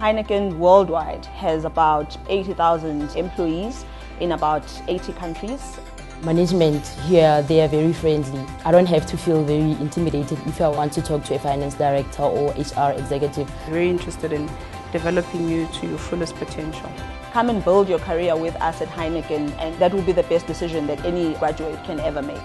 Heineken worldwide has about 80,000 employees in about 80 countries. Management here, they are very friendly. I don't have to feel very intimidated if I want to talk to a finance director or HR executive. Very interested in developing you to your fullest potential. Come and build your career with us at Heineken and that will be the best decision that any graduate can ever make.